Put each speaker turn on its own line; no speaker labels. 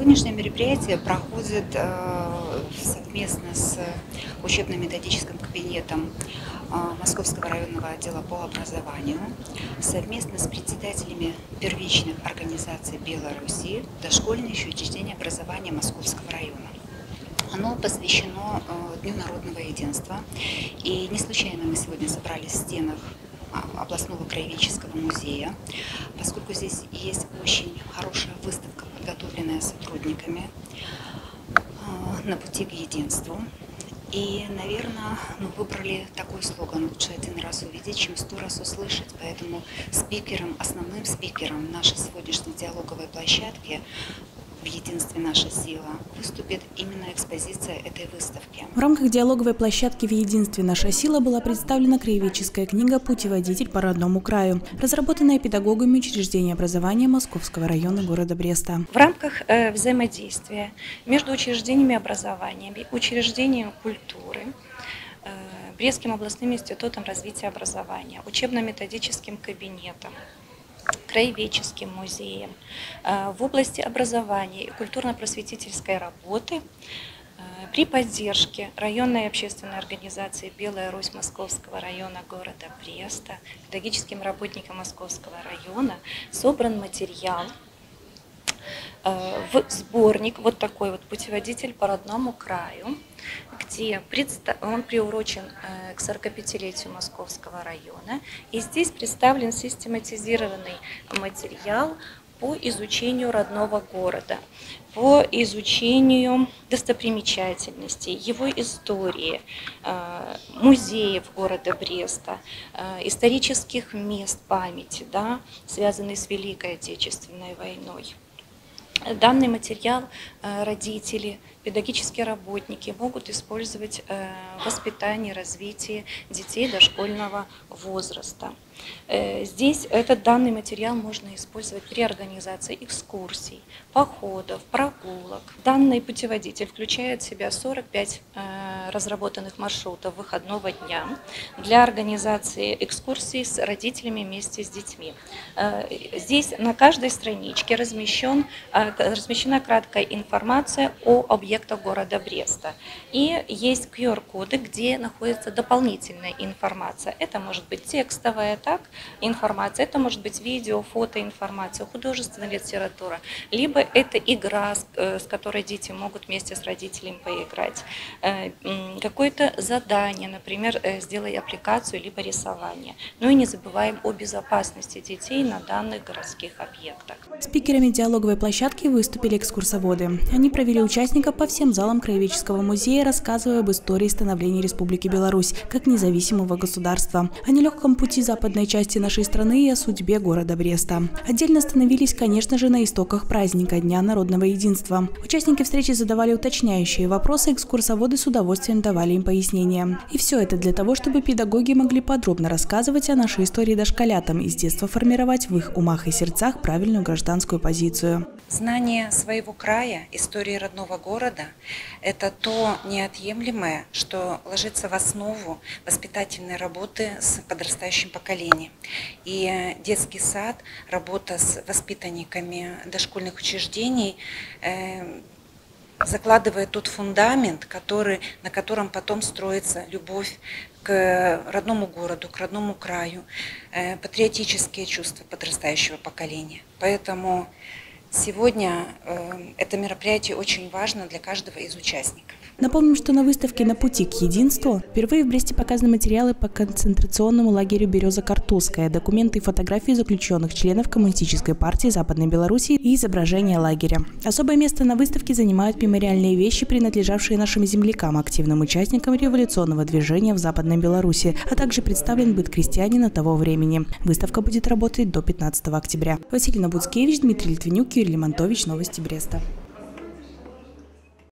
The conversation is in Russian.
Сегодняшнее мероприятие проходит э, совместно с учебно-методическим кабинетом э, Московского районного отдела по образованию, совместно с председателями первичных организаций Беларуси, дошкольное еще образования Московского района. Оно посвящено э, Дню народного единства. И не случайно мы сегодня собрались в стенах областного краеведческого музея, поскольку здесь есть очень хорошая выставка, подготовленная сотрудниками а, на пути к единству. И, наверное, мы выбрали такой слоган «Лучше один раз увидеть, чем сто раз услышать». Поэтому спикером, основным спикером нашей сегодняшней диалоговой площадки в единстве наша сила выступит именно экспозиция этой выставки.
В рамках диалоговой площадки «В единстве наша сила» была представлена краеведческая книга «Путеводитель по родному краю», разработанная педагогами учреждения образования Московского района города Бреста.
В рамках э, взаимодействия между учреждениями образования, учреждением культуры, э, Брестским областным институтом развития образования, учебно-методическим кабинетом, краеведческим музеем, э, в области образования и культурно-просветительской работы э, при поддержке районной общественной организации «Белая Русь» Московского района города Бреста, педагогическим работникам Московского района собран материал в сборник, вот такой вот путеводитель по родному краю, где он приурочен э, к 45-летию Московского района. И здесь представлен систематизированный материал по изучению родного города, по изучению достопримечательностей, его истории, э, музеев города Бреста, исторических мест памяти, да, связанных с Великой Отечественной войной. Данный материал э, родители, педагогические работники могут использовать э, в воспитании, развитии детей дошкольного возраста. Э, здесь этот данный материал можно использовать при организации экскурсий, походов, прогулок. Данный путеводитель включает в себя 45 разработанных маршрутов выходного дня для организации экскурсий с родителями вместе с детьми. Здесь на каждой страничке размещен размещена краткая информация о объектах города Бреста. И есть QR-коды, где находится дополнительная информация. Это может быть текстовая так, информация, это может быть видео, фото информация, художественная литература, либо это игра, с э, которой дети могут вместе с родителями поиграть. Э, какое-то задание, например, э, сделай аппликацию, либо рисование. Ну и не забываем о безопасности детей на данных городских объектах.
Спикерами диалоговой площадки выступили экскурсоводы. Они провели участников по всем залам Краеведческого музея, рассказывая об истории становления Республики Беларусь как независимого государства, о нелегком пути западной части нашей страны и о судьбе города Бреста. Отдельно остановились, конечно же, на истоках праздника Дня народного единства. Участники встречи задавали уточняющие вопросы, экскурсоводы с удовольствием давали им пояснения. И все это для того, чтобы педагоги могли подробно рассказывать о нашей истории дошколятам и с детства формировать в их умах и сердцах правильную гражданскую позицию.
Знание своего края, истории родного города – это то неотъемлемое, что ложится в основу воспитательной работы с подрастающим поколением. И детский сад, работа с воспитанниками дошкольных учреждений э, закладывает тот фундамент, который, на котором потом строится любовь к родному городу, к родному краю, э, патриотические чувства подрастающего поколения. Поэтому Сегодня э, это мероприятие очень важно для каждого из участников.
Напомним, что на выставке «На пути к единству» впервые в Бресте показаны материалы по концентрационному лагерю «Береза Картузская», документы и фотографии заключенных членов Коммунистической партии Западной Белоруссии и изображения лагеря. Особое место на выставке занимают мемориальные вещи, принадлежавшие нашим землякам, активным участникам революционного движения в Западной Беларуси, а также представлен быт крестьянина того времени. Выставка будет работать до 15 октября. Василий Набуцкевич, Дмитрий Литвинюк, Юрий Лимонтович, Новости Бреста.